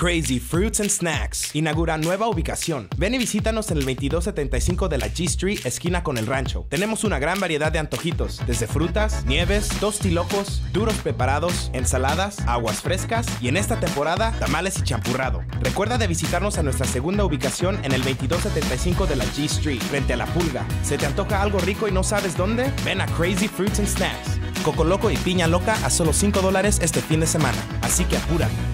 Crazy Fruits and Snacks inaugura nueva ubicación. Ven y visítanos en el 2275 de la G Street, esquina con el rancho. Tenemos una gran variedad de antojitos, desde frutas, nieves, tostilocos, duros preparados, ensaladas, aguas frescas y en esta temporada tamales y champurrado. Recuerda de visitarnos a nuestra segunda ubicación en el 2275 de la G Street, frente a la Pulga. ¿Se te antoja algo rico y no sabes dónde? Ven a Crazy Fruits and Snacks. Coco Loco y Piña Loca a solo 5 dólares este fin de semana, así que apúrate.